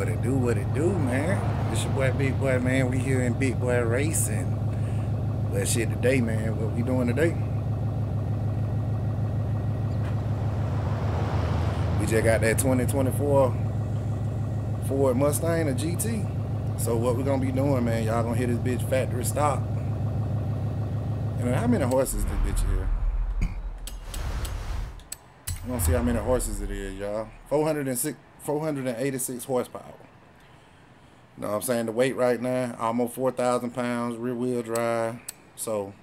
What it do, what it do, man. This your boy Big Boy, man. We here in Big Boy Racing. Well, shit, today, man, what we doing today? We just got that 2024 Ford Mustang, a GT. So what we gonna be doing, man, y'all gonna hit this bitch factory stop. And how many horses this bitch here? We're gonna see how many horses it is, y'all. 406, 486 horsepower. You know what I'm saying? The weight right now, almost 4,000 pounds, rear wheel drive. So,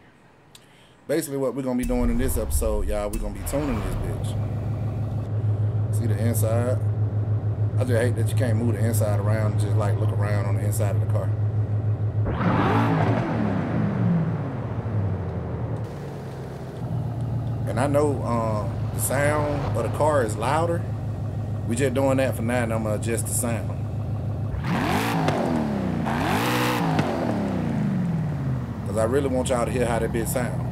basically what we're going to be doing in this episode, y'all, we're going to be tuning this bitch. See the inside? I just hate that you can't move the inside around and just like look around on the inside of the car. And I know um, the sound of the car is louder. We just doing that for now and I'm uh, gonna adjust the sound. Cause I really want y'all to hear how that bitch sound.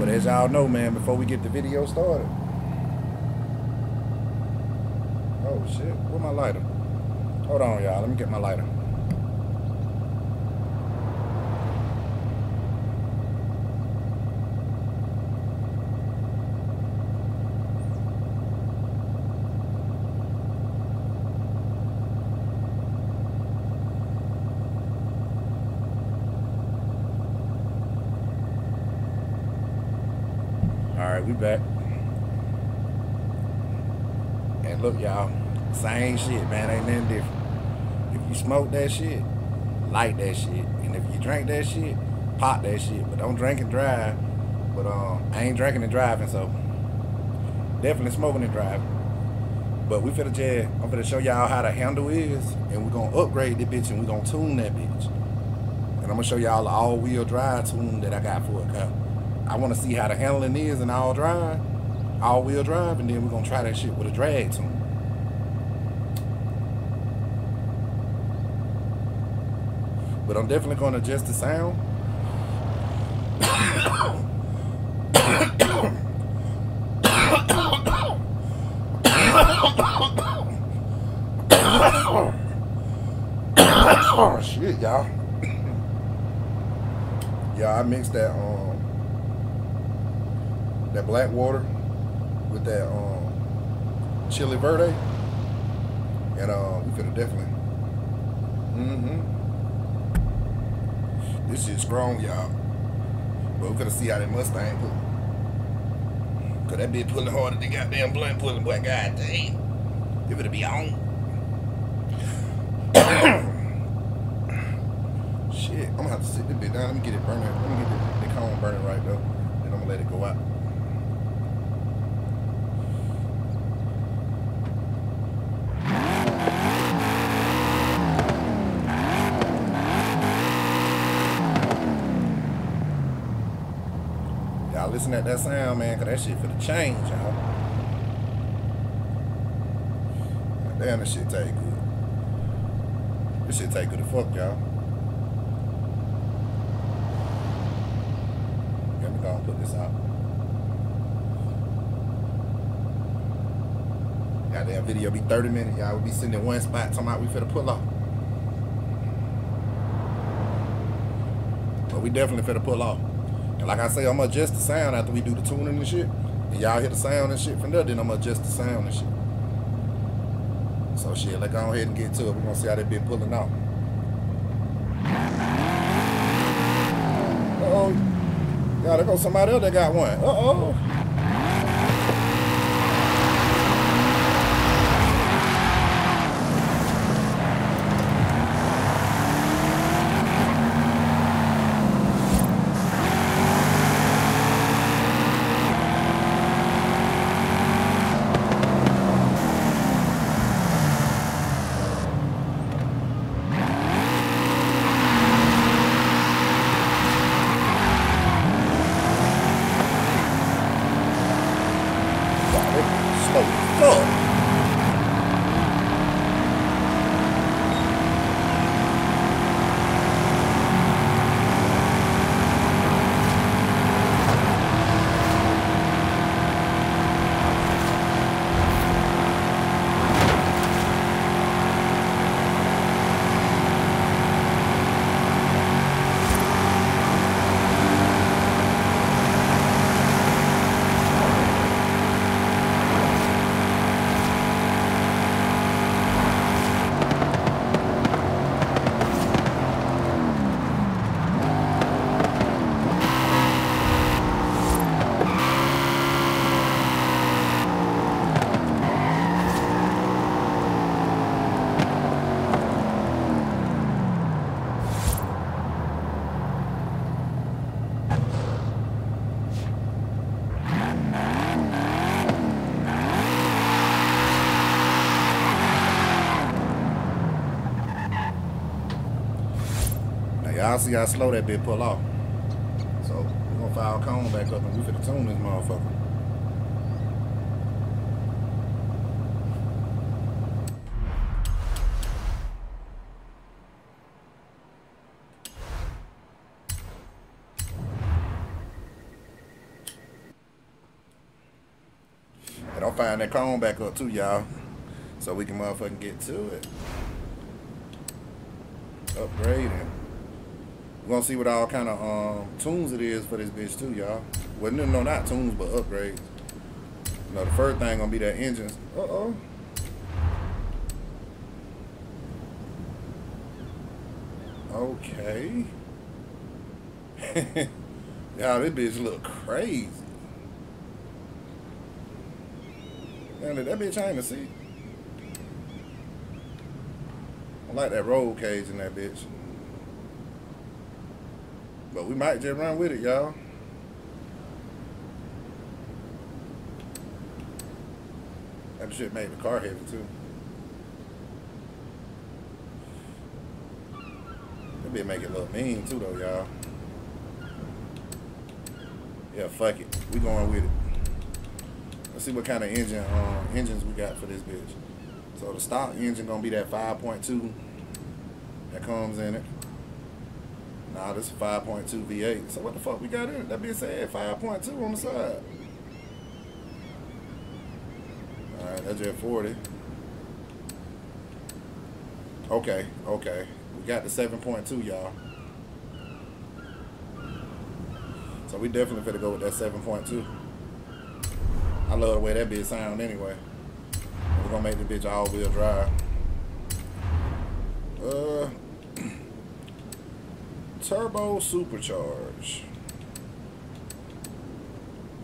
But as y'all know, man, before we get the video started. Oh shit, where my lighter? Hold on, y'all, let me get my lighter. we back. And look, y'all, same shit, man. Ain't nothing different. If you smoke that shit, light that shit. And if you drink that shit, pop that shit. But don't drink and drive. But um, I ain't drinking and driving, so definitely smoking and driving. But we finna just, I'm finna show y'all how the handle is, and we're gonna upgrade the bitch and we're gonna tune that bitch. And I'm gonna show y'all the all-wheel drive tune that I got for a car. I want to see how the handling is in all drive, all wheel drive, and then we're gonna try that shit with a drag tune. But I'm definitely gonna adjust the sound. oh shit, y'all. yeah, I mixed that um that black water with that um, chili verde, and uh, we could have definitely. Mm-hmm. This shit's strong, y'all. But we could have see how that Mustang put. Cause that bitch pulling harder than goddamn blunt pulling, boy. God damn. It would be on. Shit, I'm gonna have to sit this bit down. Let me get it burning. Let me get the, the cone burning right though. Then I'm gonna let it go out. Listen at that sound, man, cause that shit for the change, y'all. Damn, this shit take good. This shit take good to fuck, y'all. Let me go and put this out. Goddamn video be 30 minutes, y'all. We be sitting in one spot talking about we finna pull off. But we definitely finna pull off. And like I say, I'm gonna adjust the sound after we do the tuning and shit. And y'all hear the sound and shit from there, then I'm gonna adjust the sound and shit. So shit, let's go ahead and get to it. We're gonna see how they been pulling out. Uh-oh. Yeah, there goes somebody else that got one. Uh-oh. Y'all see how slow that bit pull off. So we're gonna file cone back up and we finna tune this motherfucker. And I'll find that cone back up too, y'all. So we can motherfucking get to it. Upgrading. We're gonna see what all kind of um, tunes it is for this bitch too, y'all. Well, no, no, not tunes, but upgrades. You know, the first thing gonna be that engine. Uh-oh. Okay. y'all, this bitch look crazy. Did that bitch hang the seat? I like that roll cage in that bitch. But we might just run with it, y'all. That shit made the car heavy too. That bitch make it look mean too though, y'all. Yeah, fuck it. We going with it. Let's see what kind of engine uh, engines we got for this bitch. So the stock engine gonna be that 5.2 that comes in it. Nah, this is 5.2 V8. So what the fuck we got in it? That bitch said 5.2 on the side. Alright, that's just 40. Okay, okay. We got the 7.2, y'all. So we definitely finna go with that 7.2. I love the way that bitch sound anyway. We're gonna make the bitch all wheel drive. Uh turbo supercharge.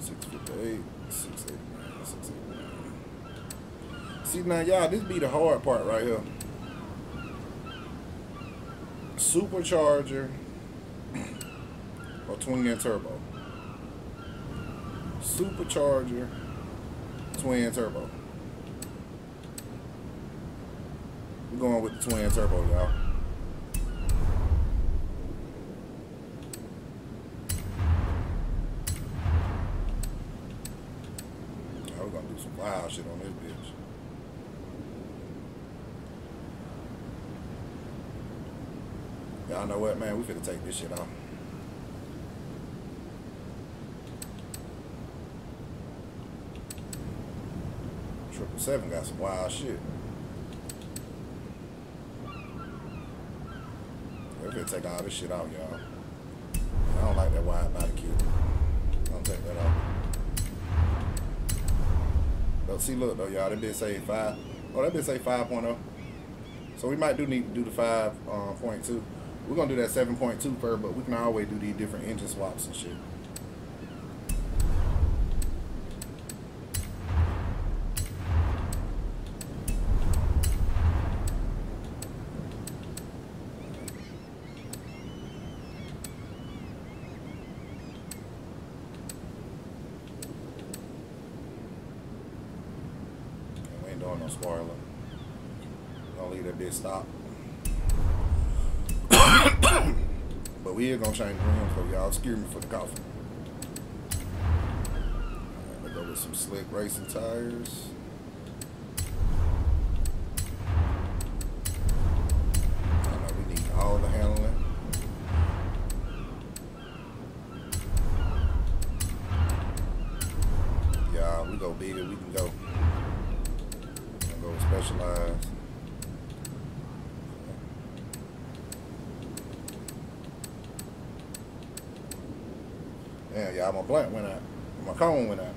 658, 689, 689. See now y'all, this be the hard part right here. Supercharger or twin turbo. Supercharger, twin turbo. We're going with the twin turbo, y'all. we're gonna do some wild shit on this bitch. Y'all know what, man? We finna take this shit off. Triple seven got some wild shit. We're gonna take all this shit out, y'all. I don't like that wide body kit. I'm gonna take that off. But see, look though, y'all, that bitch say five. Oh, that bitch say 5.0. So we might do need to do the 5.2. Uh, We're gonna do that 7.2 first, but we can always do these different engine swaps and shit. stop. Gonna change the though, y'all. Excuse me for the coffee. Right, let's go with some slick racing tires. I know we need all the handling. Yeah, we go bigger, we can go go specialized. Yeah, y'all, my blunt went out. Went out.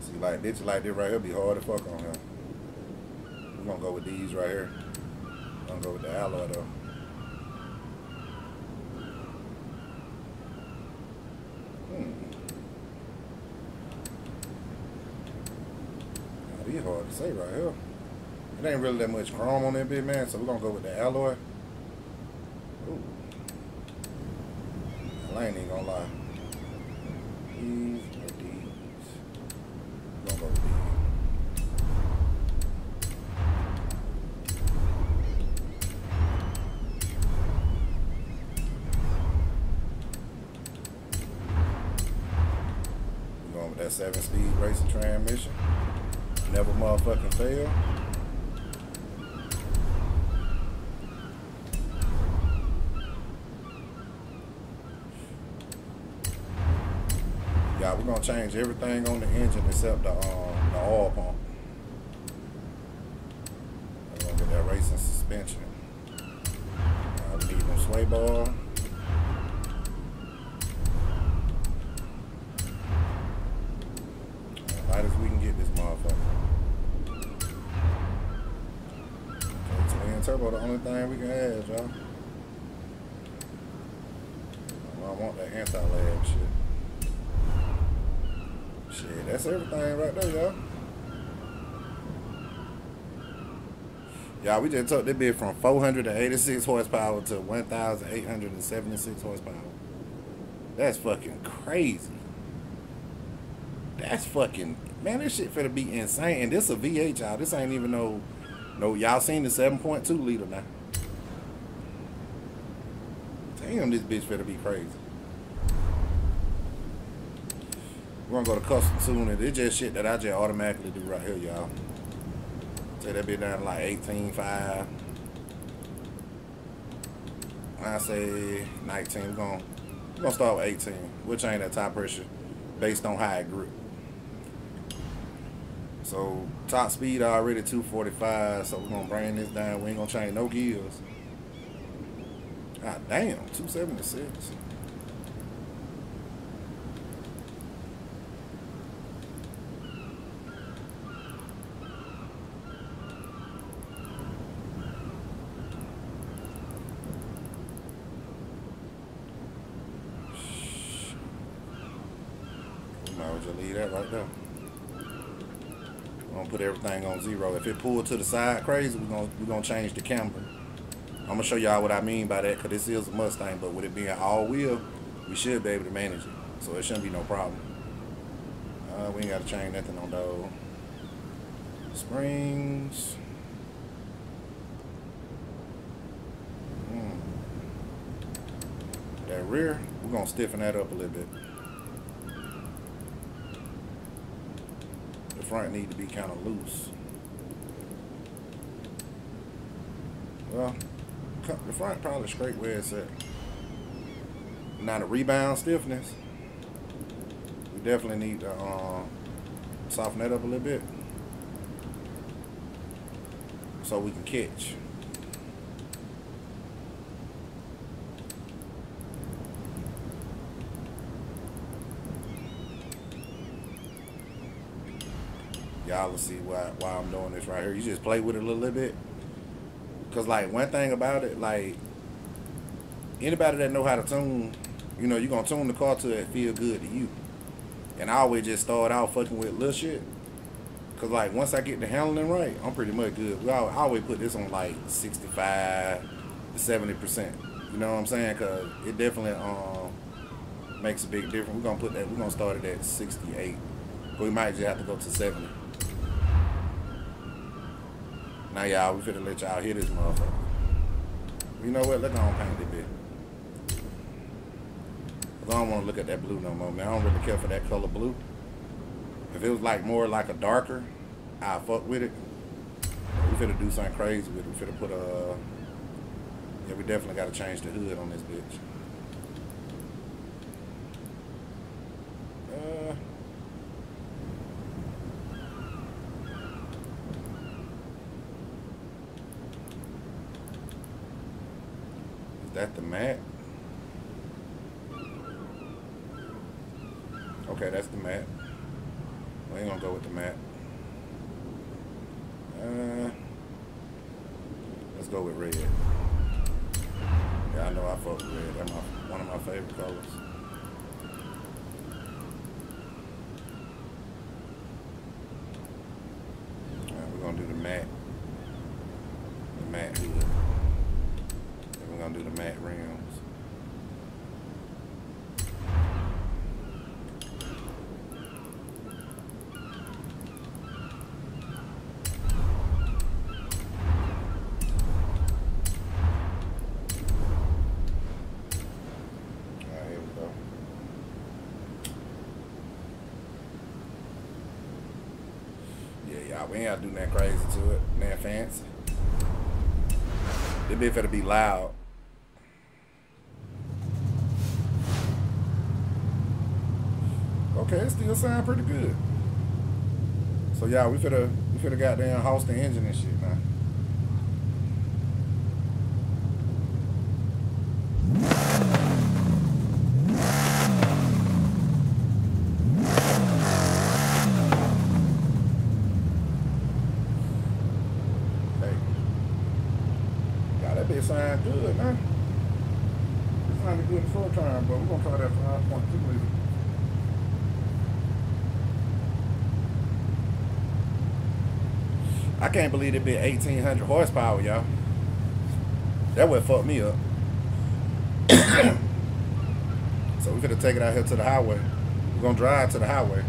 See, like this, like this right here, be hard to fuck on here. We're gonna go with these right here. I'm gonna go with the alloy though. to say right here. It ain't really that much chrome on that bit, man, so we're going to go with the alloy. Ooh. I ain't even going to lie. Never motherfucking fail. Yeah, we're gonna change everything on the engine except the um, the oil pump. We're gonna get that racing suspension. We need them sway bar. As light as we can get this motherfucker. Okay, twin turbo, the only thing we can have, y'all. I want that anti-lag shit. Shit, that's everything right there, y'all. Y'all, we just took this bit from 486 horsepower to 1,876 horsepower. That's fucking crazy. That's fucking man. This shit finna be insane. And this a V8, y'all. This ain't even no, no. Y'all seen the 7.2 liter now? Damn, this bitch finna be crazy. We're gonna go to custom tuning. It's just shit that I just automatically do right here, y'all. Say that be down to like 18.5. I say 19. We're gonna, we're gonna start with 18. We'll change that top pressure based on how it grip. So top speed already 245. So we're gonna bring this down. We ain't gonna change no gears. God damn, 276. We might as well leave that right there. We're gonna put everything on zero. If it pulled to the side crazy, we're gonna we're gonna change the camber. I'm gonna show y'all what I mean by that because this is a Mustang, but with it being all wheel, we should be able to manage it. So it shouldn't be no problem. Uh, we ain't gotta change nothing on those. Springs. Hmm. That rear, we're gonna stiffen that up a little bit. The front need to be kind of loose. Well, the front probably straight where it's at. Now the rebound stiffness, we definitely need to uh, soften that up a little bit so we can catch. Y'all will see why why I'm doing this right here. You just play with it a little bit. Cause like one thing about it, like anybody that know how to tune, you know, you're gonna tune the car to it feel good to you. And I always just start out fucking with little shit. Cause like once I get the handling right, I'm pretty much good. I always put this on like 65 to 70 percent. You know what I'm saying? Cause it definitely um makes a big difference. We're gonna put that. We're gonna start it at 68. But we might just have to go to 70. Now y'all, we finna let y'all hear this motherfucker. You know what? Let's go on paint this bit. Cause I don't want to look at that blue no more, man. I don't really care for that color blue. If it was like more like a darker, I fuck with it. We finna do something crazy with it. We finna put a. Yeah, we definitely gotta change the hood on this bitch. Uh, that the mat? Okay, that's the mat. We ain't gonna go with the mat. Uh, let's go with red. Yeah, I know I fuck with red. That's my one of my favorite colors. Alright, we're gonna do the matte. The matte hood. Then we're gonna do the matte rims. Y'all, we ain't gotta do nothing crazy to it. Nothing fancy. Bitch finna be loud. Okay, it still sound pretty good. So yeah, we could have we finna goddamn host the engine and shit now. Hey. Yeah, that bitch sound good, man. It sounded good in full time, but we're gonna try that 5.2 liter. I can't believe it be 1800 horsepower, y'all. That would fuck me up. so we could have taken it out here to the highway. We're gonna drive to the highway.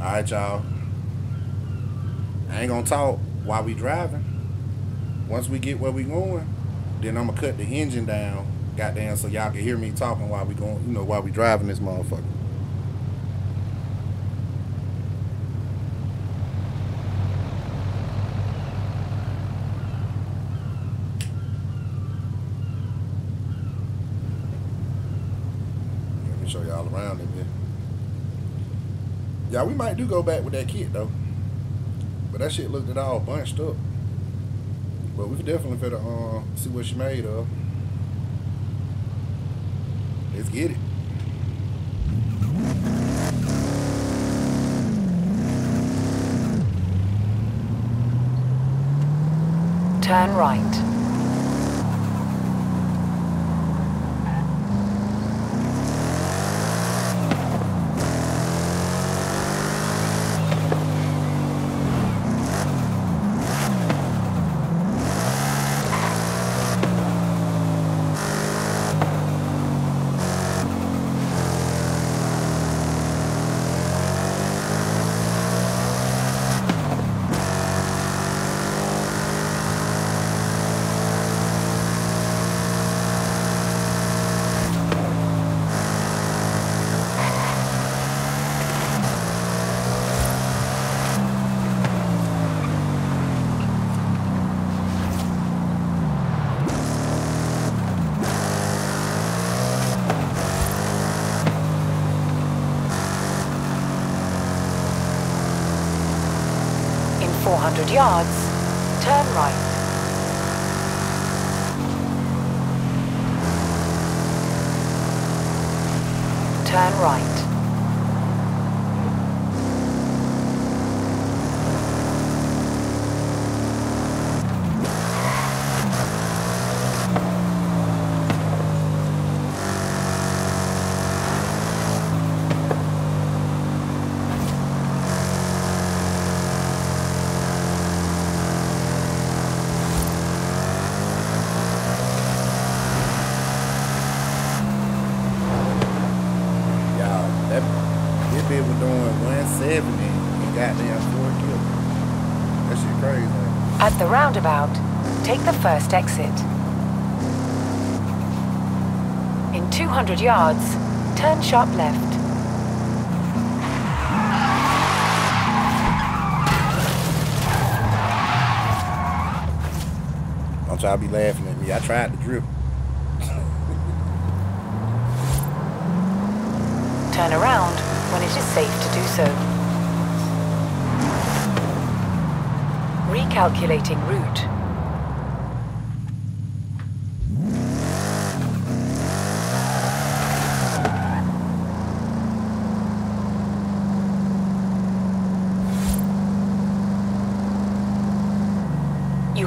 All right, y'all. I ain't gonna talk while we driving. Once we get where we going, then I'm gonna cut the engine down, goddamn, so y'all can hear me talking while we going, you know, while we driving this motherfucker. Let me show y'all around it, man. Yeah, we might do go back with that kit though. But that shit looked it all bunched up. But we could definitely fit uh, see what she made of. Let's get it. Turn right. In 400 yards, turn right. Turn right. Y'all, that this bitch was doing 170 and goddamn four kills. That shit crazy. Man. At the roundabout, take the first exit. In 200 yards, turn sharp left. Don't y'all be laughing at me. I tried to drip. Turn around when it is safe to do so. Recalculating route. You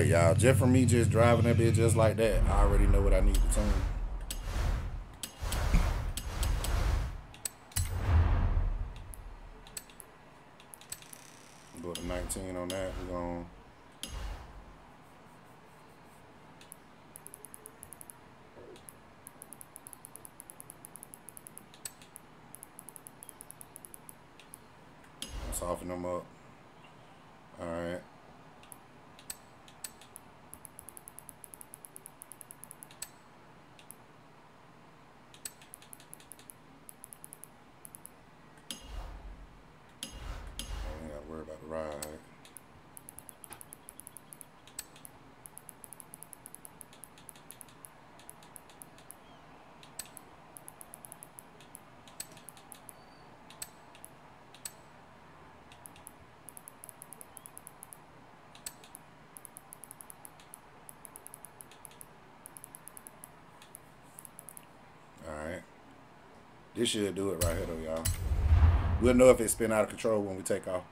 Alright, y'all. Just from me just driving that bitch just like that, I already know what I need to tune. Go to 19 on that. We're going soften them up. Alright. This should do it right here, though, y'all. We'll know if it's spin out of control when we take off.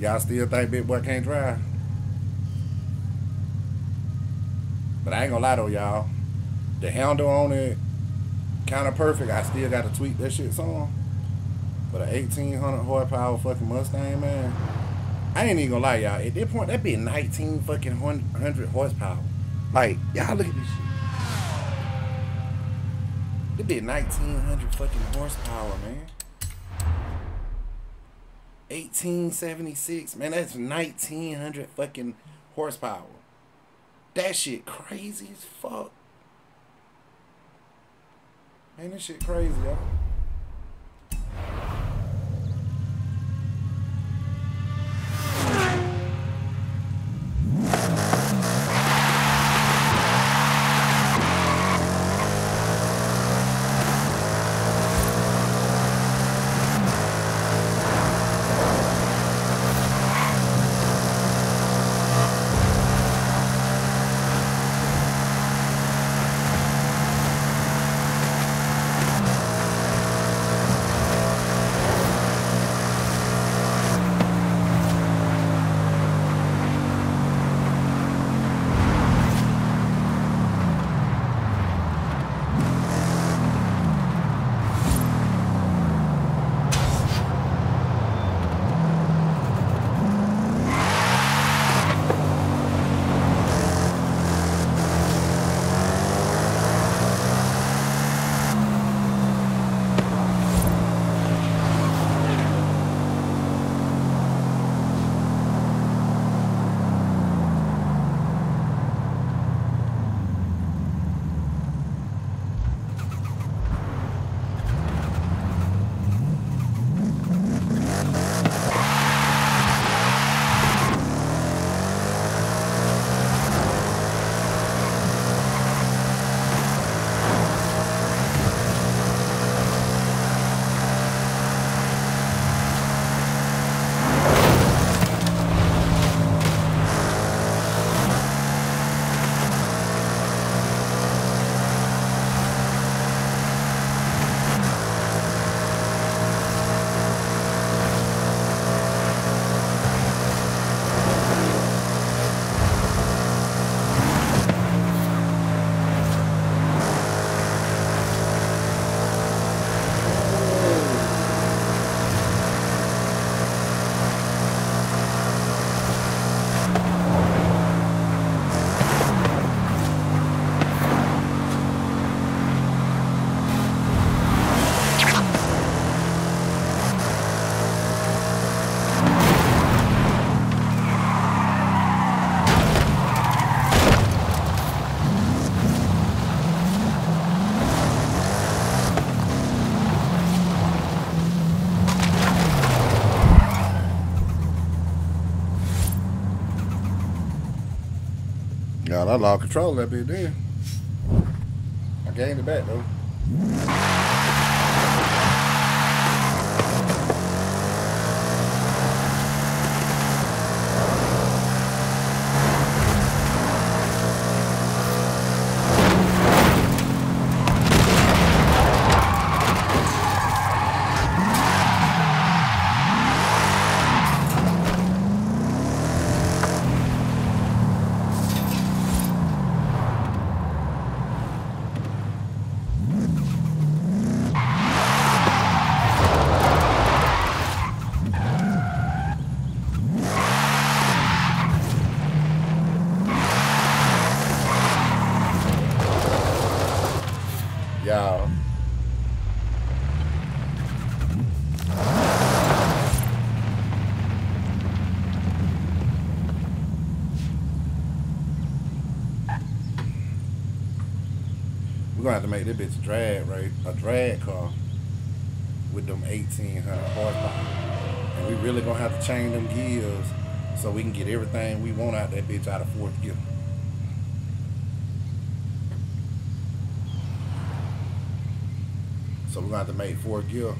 Y'all still think Big Boy can't drive? But I ain't gonna lie to y'all. The handle on it, kind of perfect. I still got to tweak that shit some. But an 1800 horsepower fucking Mustang, man. I ain't even gonna lie, y'all. At that point, that be 19 fucking 100 horsepower. Like, y'all look at this shit. It be 1900 fucking horsepower, man. 1876. Man, that's 1900 fucking horsepower. That shit crazy as fuck. Man, this shit crazy, y'all. Y'all, I lost control that bit there. I gained it back though. Y'all. We're gonna have to make this bitch a drag, right? A drag car with them 1800 horsepower. And we really gonna have to change them gears so we can get everything we want out that bitch out of fourth gear. So we're gonna have to make four gear.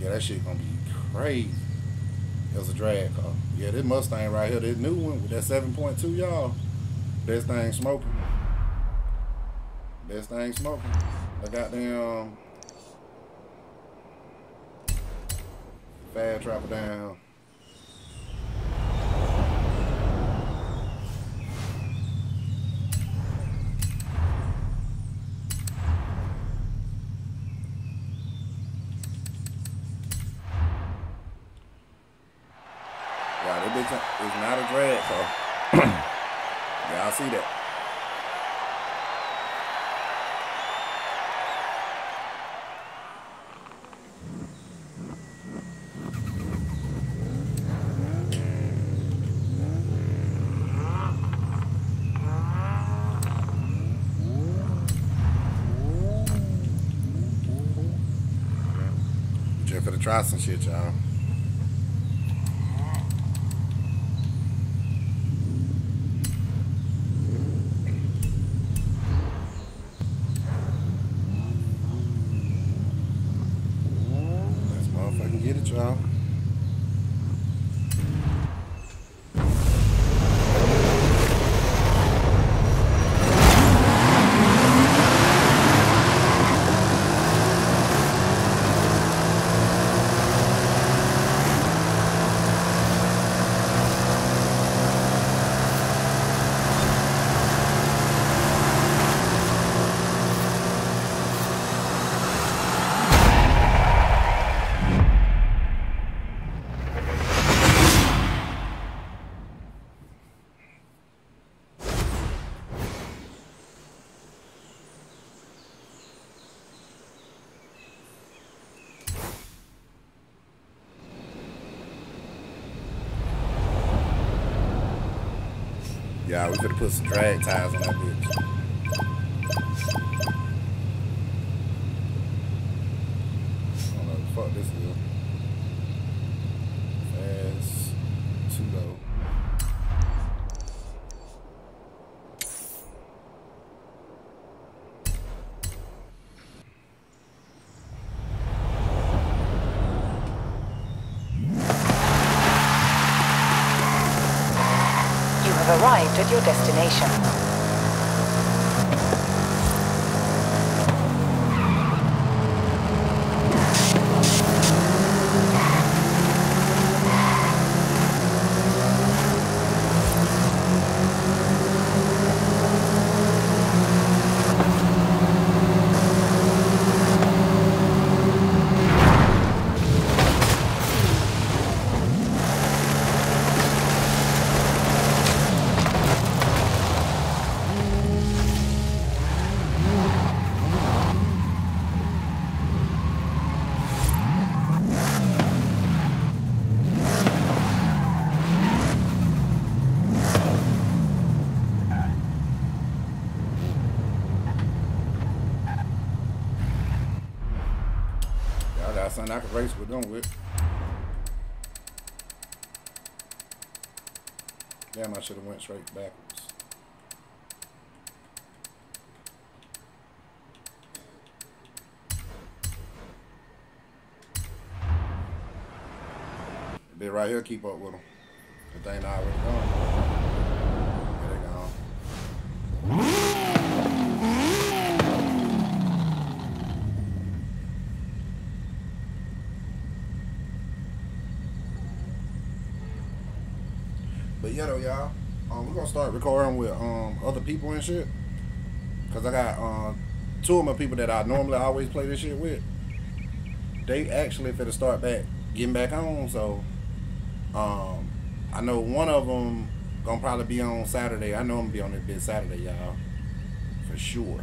Yeah, that shit gonna be crazy. It was a drag car. Yeah, this Mustang right here, this new one with that 7.2, y'all. Best thing smoking. Best thing smoking. I got them fast trapper down. Yeah, this bitch is not a drag car. Y'all see that? For the try some shit, y'all. Let's motherfucking get it, y'all. Yeah, we could have put some drag tires on that bitch. I don't know what the fuck this is. Fast, too low. You have arrived I can race with them with. Damn, I should have went straight backwards. Be right here, keep up with them. If they ain't already gone. Here they gone. Though, y'all, um, we're gonna start recording with um other people and shit. Cause I got um two of my people that I normally always play this shit with. They actually finna start back getting back on, so um I know one of them gonna probably be on Saturday. I know I'm gonna be on this bit Saturday, y'all, for sure.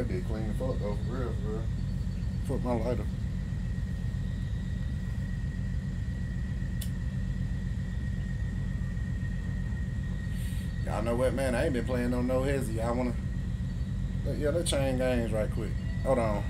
That did clean fuck though, for real, real. Fuck my lighter. Y'all know what, man? I ain't been playing on no hezzy. I wanna, yeah, let's change games right quick. Hold on.